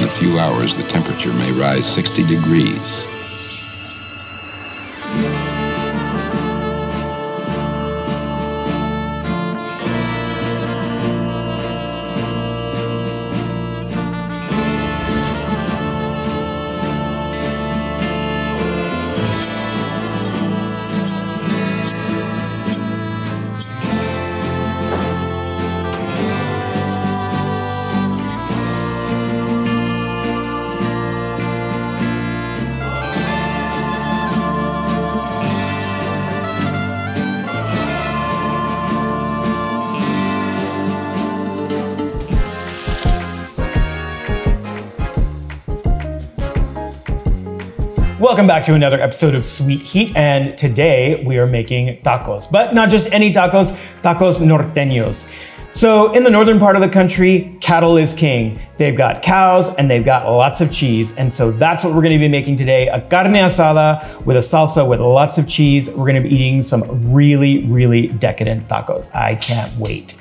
In a few hours, the temperature may rise 60 degrees. Welcome back to another episode of Sweet Heat, and today we are making tacos, but not just any tacos, tacos norteños. So in the northern part of the country, cattle is king. They've got cows and they've got lots of cheese. And so that's what we're gonna be making today, a carne asada with a salsa with lots of cheese. We're gonna be eating some really, really decadent tacos. I can't wait.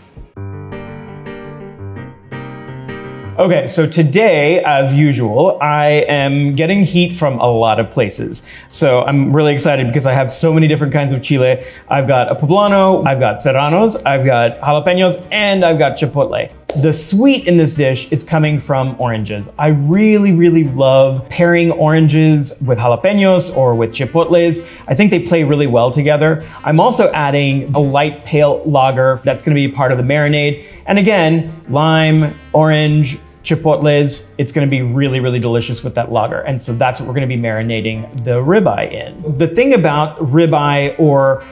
Okay, so today, as usual, I am getting heat from a lot of places. So I'm really excited because I have so many different kinds of chile. I've got a poblano, I've got serranos, I've got jalapenos, and I've got chipotle. The sweet in this dish is coming from oranges. I really, really love pairing oranges with jalapenos or with chipotles. I think they play really well together. I'm also adding a light pale lager that's gonna be part of the marinade. And again, lime, orange, chipotles. It's gonna be really, really delicious with that lager. And so that's what we're gonna be marinating the ribeye in. The thing about ribeye or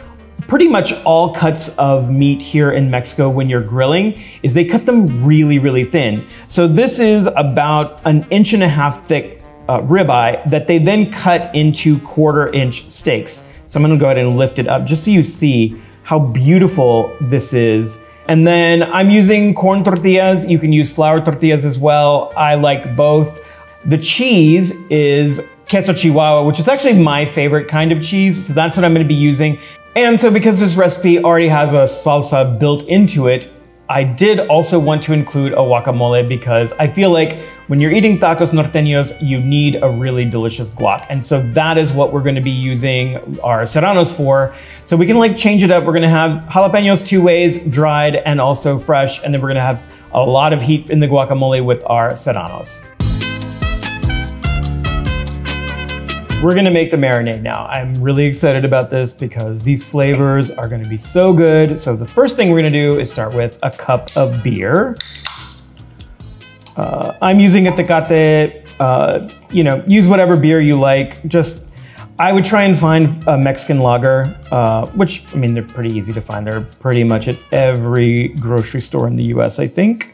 pretty much all cuts of meat here in Mexico when you're grilling is they cut them really, really thin. So this is about an inch and a half thick uh, ribeye that they then cut into quarter inch steaks. So I'm gonna go ahead and lift it up just so you see how beautiful this is and then I'm using corn tortillas. You can use flour tortillas as well. I like both. The cheese is queso chihuahua, which is actually my favorite kind of cheese. So that's what I'm gonna be using. And so because this recipe already has a salsa built into it, I did also want to include a guacamole because I feel like when you're eating tacos norteños, you need a really delicious guac. And so that is what we're gonna be using our serranos for. So we can like change it up. We're gonna have jalapenos two ways, dried and also fresh. And then we're gonna have a lot of heat in the guacamole with our serranos. We're gonna make the marinade now. I'm really excited about this because these flavors are gonna be so good. So the first thing we're gonna do is start with a cup of beer. Uh, I'm using a Tecate, uh, you know, use whatever beer you like. Just, I would try and find a Mexican lager, uh, which, I mean, they're pretty easy to find. They're pretty much at every grocery store in the US, I think.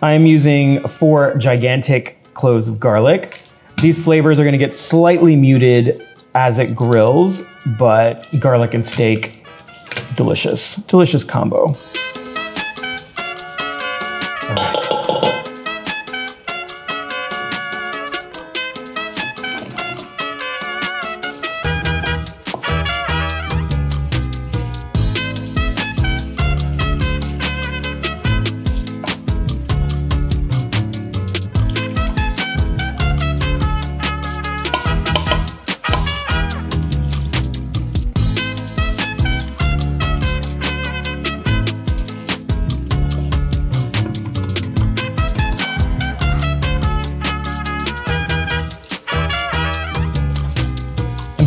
I'm using four gigantic cloves of garlic. These flavors are gonna get slightly muted as it grills, but garlic and steak, delicious, delicious combo.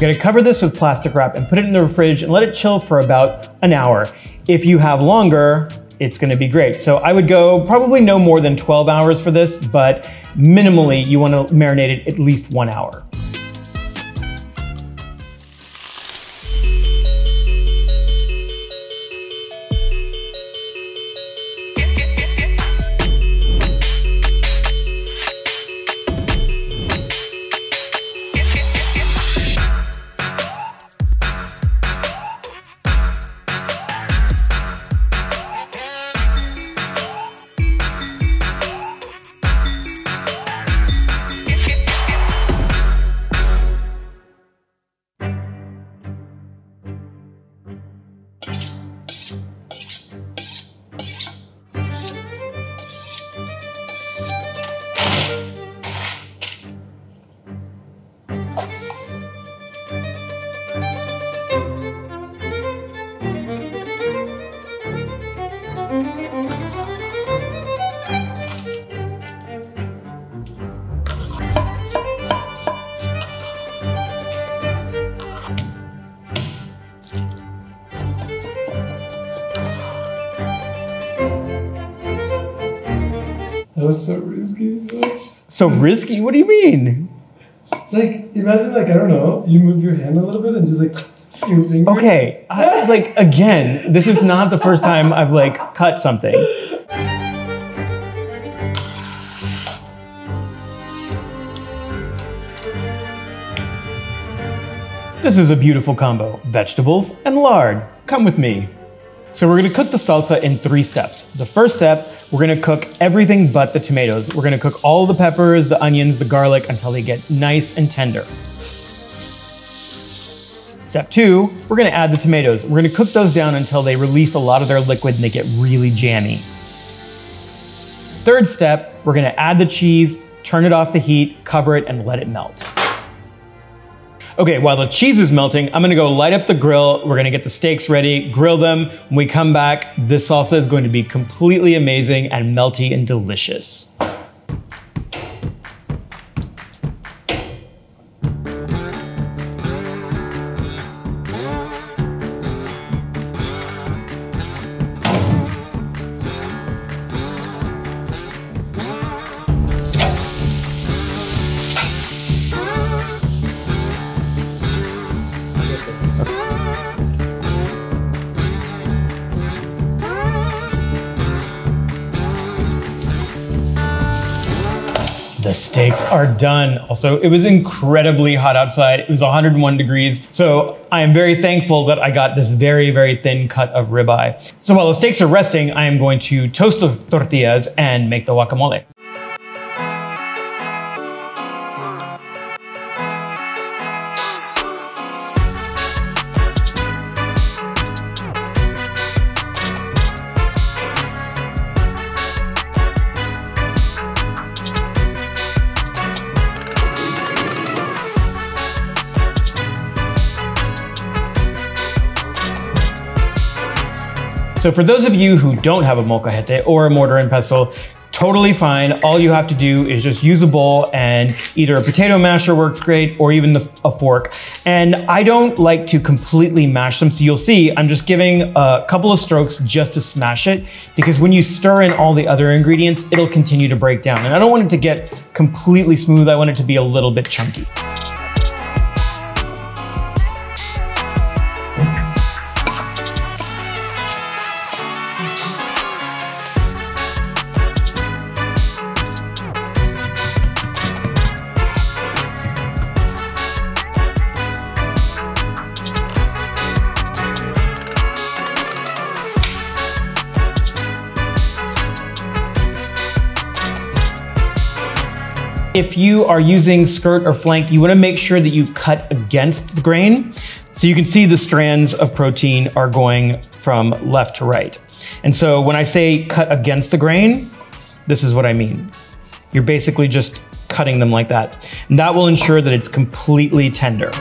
Gonna cover this with plastic wrap and put it in the fridge and let it chill for about an hour. If you have longer, it's gonna be great. So I would go probably no more than 12 hours for this, but minimally you wanna marinate it at least one hour. Was so risky. So risky? What do you mean? Like, imagine, like, I don't know, you move your hand a little bit and just like your finger. Okay, I, like again, this is not the first time I've like cut something. This is a beautiful combo, vegetables and lard. Come with me. So we're gonna cook the salsa in three steps. The first step, we're gonna cook everything but the tomatoes. We're gonna cook all the peppers, the onions, the garlic until they get nice and tender. Step two, we're gonna add the tomatoes. We're gonna cook those down until they release a lot of their liquid and they get really jammy. Third step, we're gonna add the cheese, turn it off the heat, cover it, and let it melt. Okay, while the cheese is melting, I'm gonna go light up the grill. We're gonna get the steaks ready, grill them. When we come back, this salsa is going to be completely amazing and melty and delicious. The steaks are done. Also, it was incredibly hot outside. It was 101 degrees. So I am very thankful that I got this very, very thin cut of ribeye. So while the steaks are resting, I am going to toast the tortillas and make the guacamole. So for those of you who don't have a molcajete or a mortar and pestle, totally fine. All you have to do is just use a bowl and either a potato masher works great or even the, a fork. And I don't like to completely mash them. So you'll see I'm just giving a couple of strokes just to smash it because when you stir in all the other ingredients, it'll continue to break down. And I don't want it to get completely smooth. I want it to be a little bit chunky. If you are using skirt or flank, you wanna make sure that you cut against the grain. So you can see the strands of protein are going from left to right. And so when I say cut against the grain, this is what I mean. You're basically just cutting them like that. And that will ensure that it's completely tender.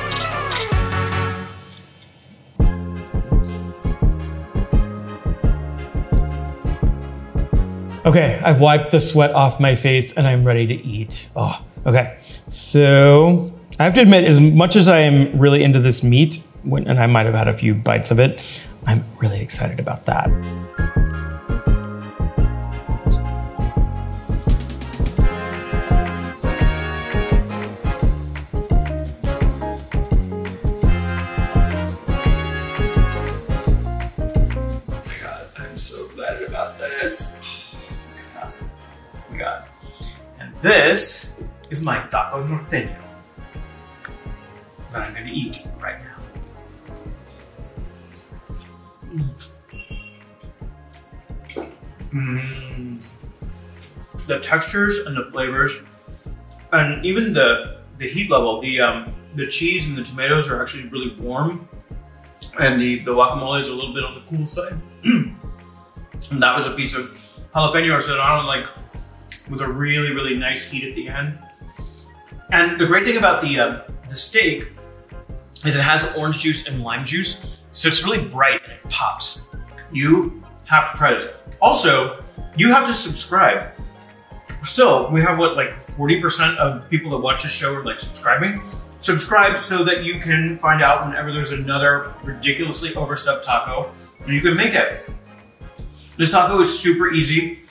Okay, I've wiped the sweat off my face and I'm ready to eat. Oh, okay. So I have to admit, as much as I am really into this meat, and I might have had a few bites of it, I'm really excited about that. God. And this is my taco norteño that I'm gonna eat right now. Mm. The textures and the flavors, and even the the heat level, the um, the cheese and the tomatoes are actually really warm, and the the guacamole is a little bit on the cool side. And that was a piece of jalapeno serrano, like with a really, really nice heat at the end. And the great thing about the uh, the steak is it has orange juice and lime juice, so it's really bright and it pops. You have to try this. Also, you have to subscribe. Still, we have what like 40% of people that watch this show are like subscribing. Subscribe so that you can find out whenever there's another ridiculously overstuffed taco and you can make it. This taco is super easy.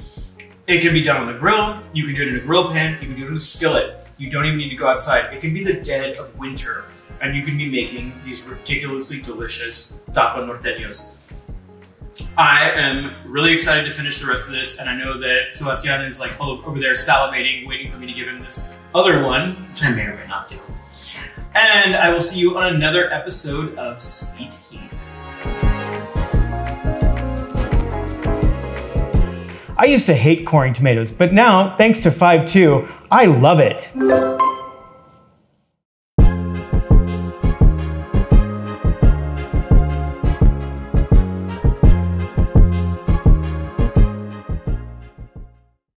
It can be done on the grill. You can do it in a grill pan. You can do it in a skillet. You don't even need to go outside. It can be the dead of winter and you can be making these ridiculously delicious taco norteños. I am really excited to finish the rest of this, and I know that Sebastian is like over there salivating, waiting for me to give him this other one, which I may or may not do. And I will see you on another episode of Sweet Heat. I used to hate coring tomatoes, but now, thanks to Five Two, I love it.